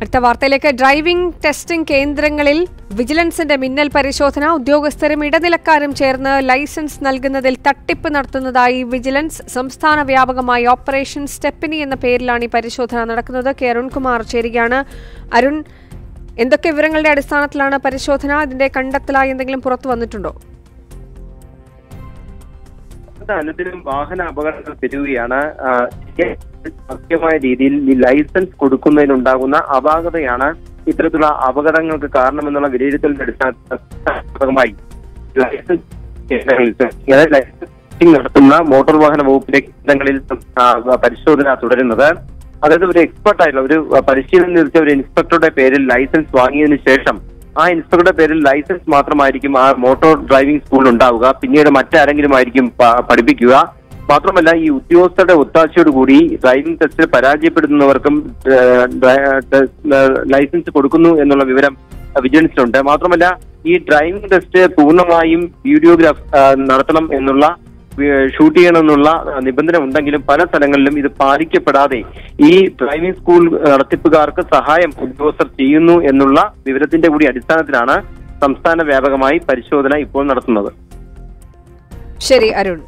അടുത്ത വാർത്തയിലേക്ക്. Driving testing കേന്ദ്രങ്ങളിൽ വിജിലൻസിന്റെ മിന്നൽ പരിശോധന. ഉദ്യോഗസ്ഥരും ഇടനിലക്കാരും ചേർന്ന് ലൈസൻസ് നൽകുന്നതിൽ തട്ടിപ്പ് നടത്തുന്നതായി വിജിലൻസ് സംസ്ഥാന വ്യാപകമായി ഓപ്പറേഷൻ സ്റ്റെപ്പിനി എന്ന പേരിലാണ് ഈ പരിശോധന നടക്കുന്നത്. കെ അരുൺകുമാർ ചേരുകയാണ്. അരുൺ എന്തൊക്കെ വിവരങ്ങളുടെ അടിസ്ഥാനത്തിലാണ് പരിശോധന? അതിന്റെ കണ്ടെത്തലായി എന്തെങ്കിലും പുറത്തു വന്നിട്ടുണ്ടോ? അനുദിനം വാഹന അപകടങ്ങൾ പെരുകയാണ് കൃത്യമായ രീതിയിൽ ഈ ലൈസൻസ് കൊടുക്കുന്നതിനുണ്ടാകുന്ന അപാകതയാണ് ഇത്തരത്തിലുള്ള അപകടങ്ങൾക്ക് കാരണമെന്നുള്ള വിലയിരുത്തലിന്റെ അടിസ്ഥാനമായി ലൈസൻസ് നടത്തുന്ന മോട്ടോർ വാഹന വകുപ്പിന്റെ കേന്ദ്രങ്ങളിൽ പരിശോധന തുടരുന്നത്. അതായത് ഒരു എക്സ്പെർട്ടായിട്ടുള്ള ഒരു പരിശീലനം ലഭിച്ച ഒരു ഇൻസ്പെക്ടറുടെ പേരിൽ ലൈസൻസ് വാങ്ങിയതിനു ശേഷം ആ ഇൻസ്പെക്ടറുടെ പേരിൽ ലൈസൻസ് മാത്രമായിരിക്കും ആ മോട്ടോർ ഡ്രൈവിംഗ് സ്കൂളിൽ ഉണ്ടാവുക. പിന്നീട് മറ്റാരെങ്കിലും ആയിരിക്കും പഠിപ്പിക്കുക. മാത്രമല്ല ഈ ഉദ്യോഗസ്ഥരുടെ ഒത്താശയോടുകൂടി ഡ്രൈവിംഗ് ടെസ്റ്റിൽ പരാജയപ്പെടുന്നവർക്കും ലൈസൻസ് കൊടുക്കുന്നു എന്നുള്ള വിവരം വിജിലൻസിലുണ്ട് മാത്രമല്ല ഈ ഡ്രൈവിംഗ് ടെസ്റ്റ് പൂർണമായും വീഡിയോഗ്രാഫ് നടത്തണം എന്നുള്ള ഷൂട്ട് ചെയ്യണമെന്നുള്ള നിബന്ധന ഉണ്ടെങ്കിലും പല സ്ഥലങ്ങളിലും ഇത് പാലിക്കപ്പെടാതെ ഈ ഡ്രൈവിംഗ് സ്കൂൾ നടത്തിപ്പുകാർക്ക് സഹായം ഉദ്യോഗസ്ഥർ ചെയ്യുന്നു എന്നുള്ള വിവരത്തിന്റെ കൂടി അടിസ്ഥാനത്തിലാണ് സംസ്ഥാന വ്യാപകമായി പരിശോധന ഇപ്പോൾ നടത്തുന്നത്. ശരി അരുൺ.